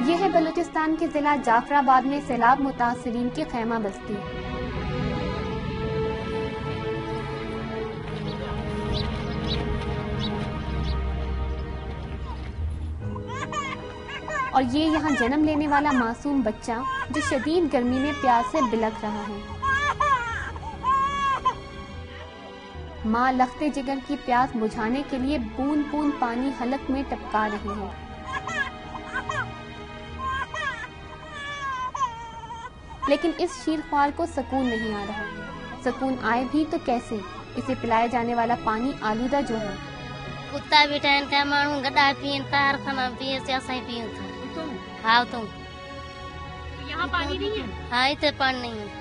ये है बलूचिस्तान के जिला जाफराबाद में सैलाब मुतासरीन की खैमा बस्ती। और ये यहाँ जन्म लेने वाला मासूम बच्चा, जो शदीद गर्मी में प्यास से बिलख रहा है। माँ लखते जिगर की प्यास बुझाने के लिए बूंद बूंद पानी हलक में टपका रही है। लेकिन इस शीर ख्वार को सुकून नहीं आ रहा। सुकून आए भी तो कैसे? इसे पिलाया जाने वाला पानी आलूदा जो है। कुत्ता भी टाइम का मानू गदा पियन कार खाना पिए से ही पियन था। हाँ तुम। यहाँ पानी नहीं है? हाँ इतने पानी नहीं है।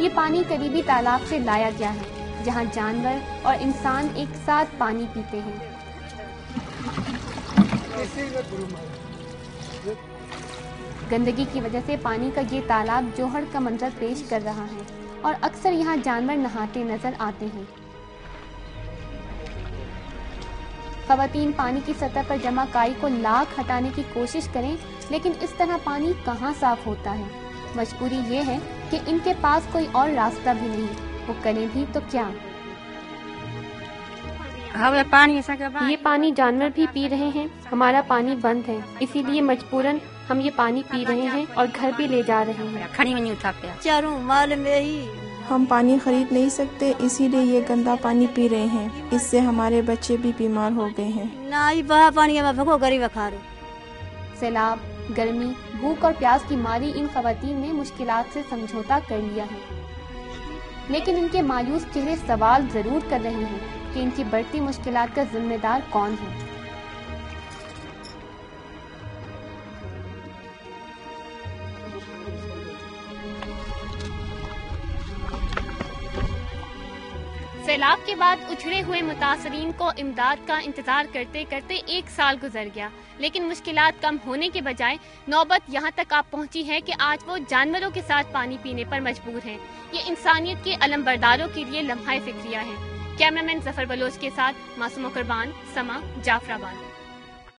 ये पानी करीबी तालाब से लाया गया है, जहाँ जानवर और इंसान एक साथ पानी पीते हैं। गंदगी की वजह से पानी का ये तालाब जोहर का मंजर पेश कर रहा है और अक्सर यहाँ जानवर नहाते नज़र आते हैं। खातन पानी की सतह पर जमा काई को लाख हटाने की कोशिश करें, लेकिन इस तरह पानी कहाँ साफ़ होता है? मजबूरी ये है कि इनके पास कोई और रास्ता भी नहीं। वो करें भी तो क्या? पानी ये पानी जानवर भी पी रहे हैं। हमारा पानी बंद है। इसीलिए मजबूरन हम ये पानी पी रहे हैं और घर भी ले जा रहे हैं। चारों माल में ही। हम पानी खरीद नहीं सकते इसीलिए ये गंदा पानी पी रहे हैं। इससे हमारे बच्चे भी बीमार हो गए हैं। ना ही पानी गरीब खा रहे सैलाब गर्मी, भूख और प्यास की मारी इन खातन ने मुश्किल से समझौता कर लिया है। लेकिन इनके मायूस चेहरे सवाल ज़रूर कर रहे हैं कि इनकी बढ़ती मुश्किलात का जिम्मेदार कौन है? सैलाब के बाद उछड़े हुए मुतासरीन को इमदाद का इंतज़ार करते करते एक साल गुजर गया। लेकिन मुश्किल कम होने के बजाय नौबत यहाँ तक आप पहुँची है की आज वो जानवरों के साथ पानी पीने आरोप मजबूर है। ये इंसानियत के अलम बर्दारों के लिए लम्हा फिक्रिया है। कैमरामैन ज़फ़र बलोच के साथ मासूम कुरबान समा, जाफराबाद।